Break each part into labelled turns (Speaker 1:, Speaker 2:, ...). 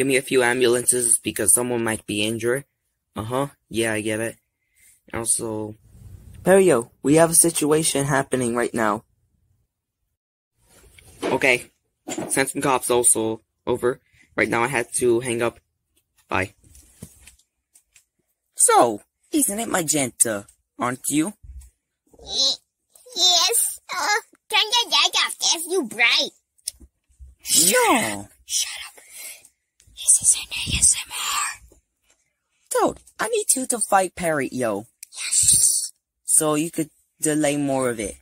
Speaker 1: give me a few ambulances because someone might be injured. Uh huh. Yeah, I get it. Also, Perio, we have a situation happening right now. Okay. Send some cops also. Over. Right now I had to hang up. Bye. So, isn't it magenta? Aren't you?
Speaker 2: Yes. Uh, turn your light off. There's you bright.
Speaker 1: No.
Speaker 2: This is an ASMR.
Speaker 1: Dude, I need you to fight Parrot, yo.
Speaker 2: Yes.
Speaker 1: So you could delay more of it.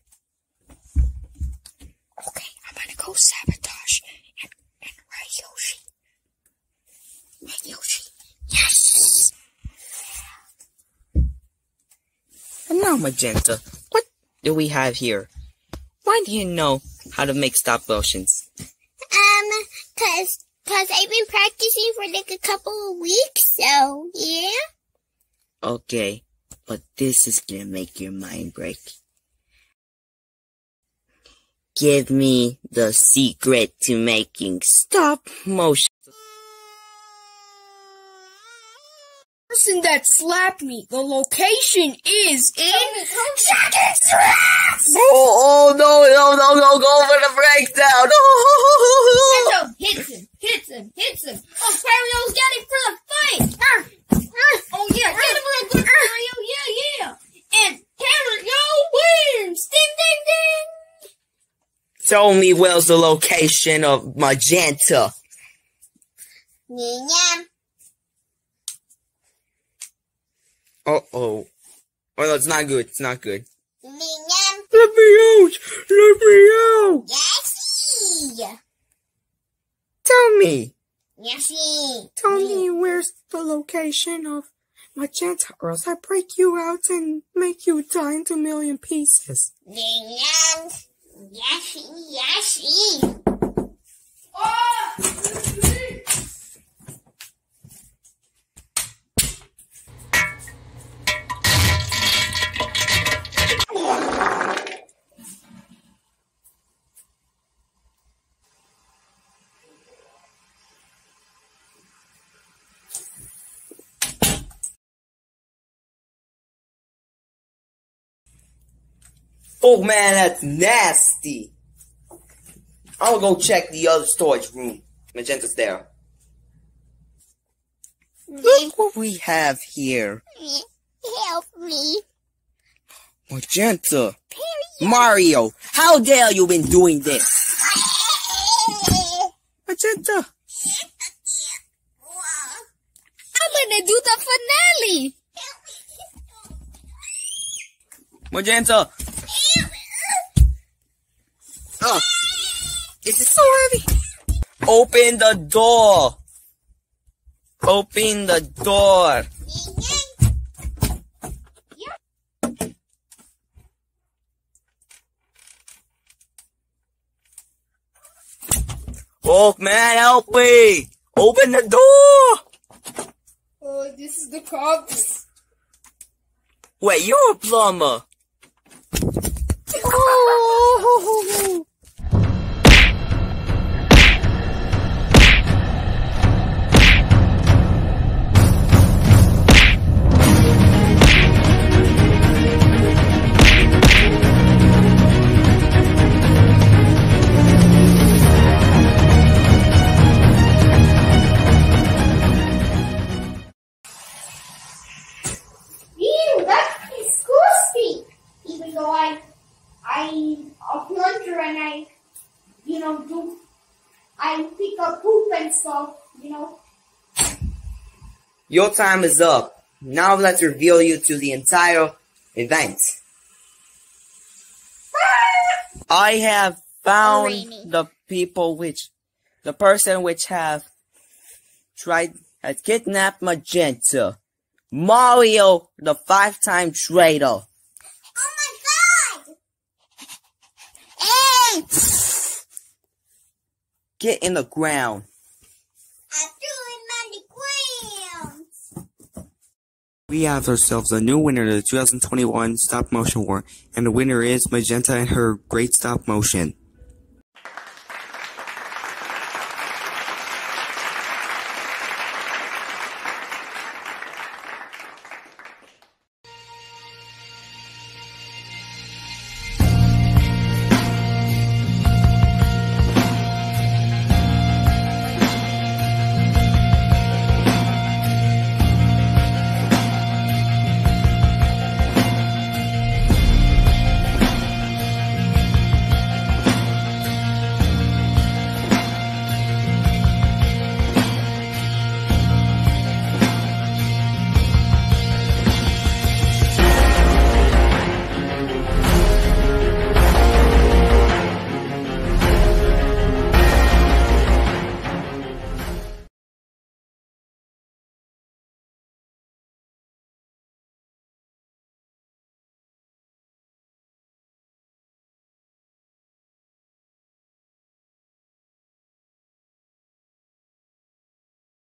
Speaker 2: Okay, I'm gonna go sabotage and, and Ray Yoshi. Ray Yoshi. Yes.
Speaker 1: And now, Magenta, what do we have here? Why do you know how to make stop motions?
Speaker 2: Cause, cause I've been practicing for like a couple of weeks, so yeah.
Speaker 1: Okay, but this is gonna make your mind break. Give me the secret to making stop motion.
Speaker 3: person that slapped me. The location is in
Speaker 1: Oh, oh no, no, no, no, go for the breakdown.
Speaker 3: Enzo hits him, hits him, hits him. Oh, Fario's getting for the fight. Arr, arr. Oh yeah, get him real good, Fario. Yeah, yeah. And Fario wins. Ding, ding, ding.
Speaker 1: Tell me where's the location of Magenta.
Speaker 2: Yum.
Speaker 1: Uh oh. Oh, it's not good. It's not good.
Speaker 2: Yum.
Speaker 1: Let me out! Let me out!
Speaker 2: Yesy.
Speaker 1: Tell me.
Speaker 2: Yesy.
Speaker 1: Tell me where's the location of Magenta, or else I break you out and make you die into a million pieces.
Speaker 2: Yum.
Speaker 1: Oh man, that's nasty. I'll go check the other storage room. Magenta's there. Look what we have here.
Speaker 2: Help me.
Speaker 1: Magenta. Mario, how dare you been doing this? Magenta.
Speaker 3: I'm gonna do the finale.
Speaker 1: Magenta. Ugh. This is so heavy. Open the door. Open the door. Oh man, help me! Open the door!
Speaker 3: Oh, this is the cops.
Speaker 1: Wait, you're a plumber. Oh.
Speaker 2: You know, do, I pick up poop and stuff, you know.
Speaker 1: Your time is up. Now let's reveal you to the entire event. Ah! I have found
Speaker 2: Rainy.
Speaker 1: the people which, the person which have tried, has kidnapped Magenta. Mario, the five-time traitor.
Speaker 2: Oh my god! Hey!
Speaker 1: Get in the ground.
Speaker 2: I'm doing my ground.
Speaker 1: We have ourselves a new winner of the 2021 Stop Motion War, and the winner is Magenta and her great stop motion.